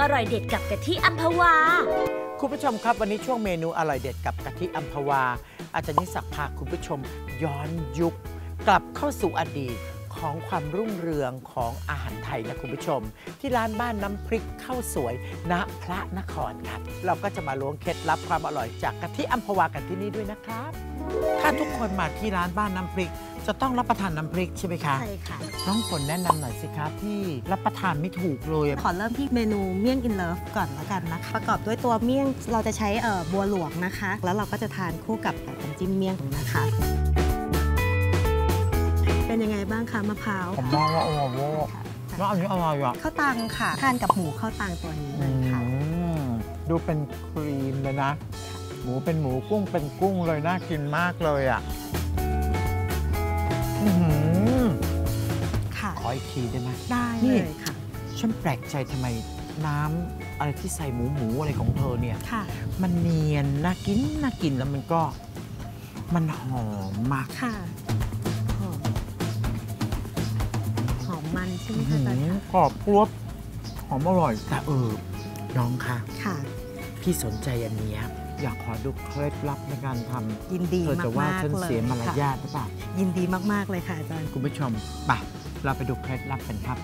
อร่อยเด็ดกับกะทิอัมพวา คุณผู้ชมครับวันนี้ช่วงเมนูอร่อยเด็ดกับกะทิอัมพวา อาจารย์นิสักพาคุณผู้ชมย้อนยุค กลับเข้าสู่อดีต ของความรุ่งเรืองของอาหารไทยนะคุณผู้ชม ที่ร้านบ้านน้ำพริกข้าวสวยณพระนครครับ เราก็จะมาล้วงเคล็ดลับความอร่อยจากกะทิอัมพวากันที่นี่ด้วยนะครับ ถ้าทุกคนมาที่ร้านบ้านน้ำพริก จะต้องรับประทานน้ำพริกใช่ไหมคะใช่ค่ะน้องฝนแนะนำหน่อยสิครับที่รับประทานไม่ถูกเลยอะขอเริ่มที่เมนูเมี่ยงอินเลิฟก่อนแล้วกันนะคะประกอบด้วยตัวเมี่ยงเราจะใช้เอ่อบัวหลวงนะคะ แล้วเราก็จะทานคู่กับน้ำจิ้มเมี่ยงนะคะ เป็นยังไงบ้างคะมะพร้าวผมมองว่าอร่อยมากแล้วอันนี้อร่อยอะข้าวตังค่ะทานกับหมูข้าวตังตัวนี้เลยค่ะอืมดูเป็นครีมเลยนะ หมูเป็นหมูกุ้งเป็นกุ้งเลยน่ากินมากเลยอะอื้อหือค่ะขออีกทีได้ไหมได้นี่เลยค่ะฉันแปลกใจทำไมน้ำอะไรที่ใส่หมูหมูอะไรของเธอเนี่ยค่ะมันเนียนน่ากินน่ากินแล้วมันก็มันหอมมาก มมันใช่ไหมอื้อคะหือาจารย์อคะกรอบกรวบหอมอร่อย แต่เออน้องคะค่ะ พี่สนใจอันเนี้ยอยากขอดูเคล็ดลับในการทำยินดีเธอมากจะว่าฉันๆเลยเสียมารค่ะยาทหรือเปล่ายินดีมากๆเลยค่ะอาจารย์คุณผู้ชมไปเราไปดูเคล็ดลับกันครับ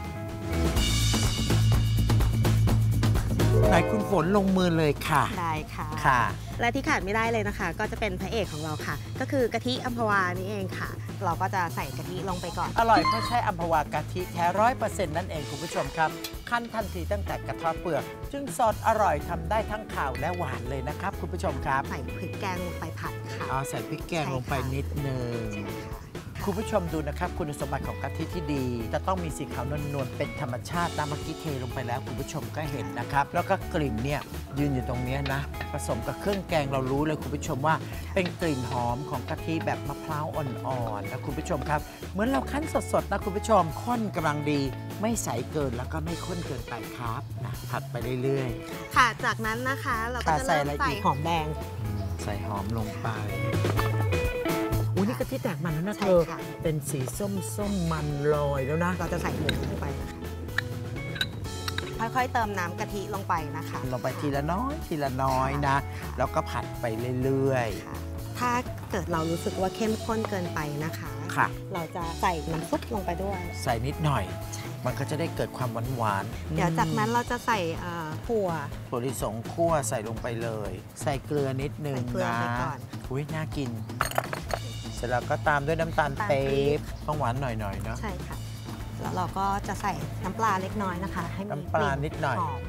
ไหนคุณฝนลงมือเลยค่ะ ได้ค่ะค่ะ และที่ขาดไม่ได้เลยนะคะ ก็จะเป็นพระเอกของเราค่ะ ก็คือกะทิอัมพวานี่เองค่ะ เราก็จะใส่กะทิลงไปก่อน อร่อยเพราะใช้อัมพวากะทิแท้ร้อยเปอร์เซ็นต์นั่นเองคุณผู้ชมครับ ขั้นทันทีตั้งแต่กระเทาะเปลือก จึงสดอร่อยทำได้ทั้งข่าวและหวานเลยนะครับ คุณผู้ชมครับ ใส่พริกแกงลงไปผัดค่ะเอาใส่พริกแกงลงไปนิดนึงใช่ ค่ะคุณผู้ชมดูนะครับ คุณสมบัติของกะทิที่ดี จะต้องมีสีขาวนวลๆเป็นธรรมชาติน้ำเมื่อกี้เทลงไปแล้ว คุณผู้ชมก็เห็นนะครับ แล้วก็กลิ่นเนี่ยยืนอยู่ตรงเนี้ยนะ ผสมกับเครื่องแกงเรารู้เลยคุณผู้ชมว่า เป็นกลิ่นหอมของกะทิแบบมะพร้าวอ่อนๆนะคุณผู้ชมครับ เหมือนเราคั้นสดๆนะคุณผู้ชมข้นกำลังดี ไม่ใสเกินแล้วก็ไม่ข้นเกินไปครับนะผัดไปเรื่อยค่ะจากนั้นนะคะเราก็ค่ะจะใส่เริ่อะไรมใส่อีกหอมแดงๆใส่หอมลงไปอุ้ยนี่ กะทิแตกมันแล้วนะใช่เธอค่ะ เป็นสีส้มส้มๆมันลอยแล้วนะ เราจะใส่หมูลงไปนะคะค่อยๆ เติมน้ำกะทิลงไปนะคะลงไปทีละน้อยทีละน้อยนะค่ะแล้วก็ผัดไปเรื่อยค่ะถ้าเกิดเรารู้สึกว่าเข้มข้นเกินไปนะคะ ๆ ค่ะ เราจะใส่น้ำซุปลงไปด้วย ใส่นิดหน่อยใช่มันก็จะได้เกิดความหวานหวานๆเดี๋ยวจากนั้นเราจะใส่เอ่อถั่ว ถั่วลิสงคั่วใส่ลงไปเลย ใส่เกลือนิดนึงใส่เกลือนะไปก่อน อุ้ยน่ากิน เสร็จแล้วก็ตามด้วยน้ำตาลน้ำตาลปี๊ปี๊บบต้องหวานหน่อยๆเนาะใช่ค่ะแล้วเราก็จะใส่น้ำปลาเล็กน้อยนะคะ ให้มีน้ำปลานิดหน่อยกม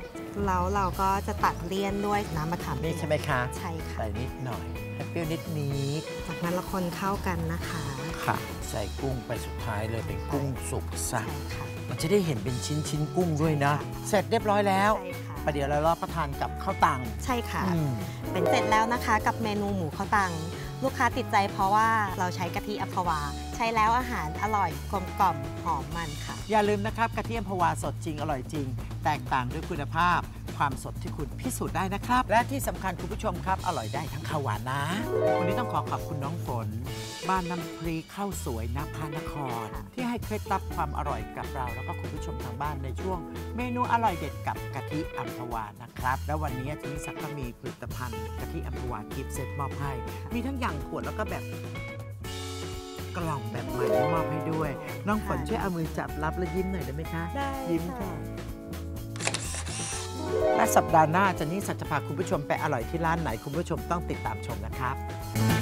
แล้วเราก็จะตัดเลี่ยนด้วยน้ำมะขามนี่ใช่ไหมคะใช่ค่ะใส่นิดหน่อยให้เปรี้ยวนิดนิดจากนั้นเราคนเข้ากันนะคะๆค่ะ ใส่กุ้งไปสุดท้ายเลยเป็นกุ้งสุกซะใช่ค่ะมันจะได้เห็นเป็นชิ้นชิ้นๆกุ้งด้วยนะ เสร็จเรียบร้อยแล้วใช่ค่ะ ประเดี๋ยวเรารับประทานกับข้าวตังใช่ค่ะอืมเป็นเสร็จแล้วนะคะ กับเมนูหมูข้าวตังลูกค้าติดใจเพราะว่าเราใช้กะทิอัมพวา ใช้แล้วอาหารอร่อยกลมกล่อมหอมมันค่ะ อย่าลืมนะครับกระเทียมพวาสดจริงอร่อยจริง แตกต่างด้วยคุณภาพ ความสดที่คุณพิสูจน์ได้นะครับ และที่สำคัญคุณผู้ชมครับ อร่อยได้ทั้งข้าวหวานนะ วันนี้ต้องขอขอบคุณน้องฝน บ้านน้ำพรีข้าวสวยน้ำพานคร ที่ให้เคล็ดลับความอร่อยกับเรา แล้วก็คุณผู้ชมทางบ้านในช่วง เมนูอร่อยเด็ดกับกะทิอัมพวานะครับ และวันนี้ทีนี้สักก็มีผลิตภัณฑ์กะทิอัมพวากิฟต์เซตมอบให้มีทั้งอย่างขวดแล้วก็แบบกล่องแบบใหม่มอบให้ด้วย น้องฝนช่วยเอามือจับรับและยิ้มหน่อยได้ไหมคะได้ยิ้มค่ะและสัปดาห์หน้าเจะนี่สัจจะพาคุณผู้ชมไปอร่อยที่ร้านไหนคุณผู้ชมต้องติดตามชมนะครับ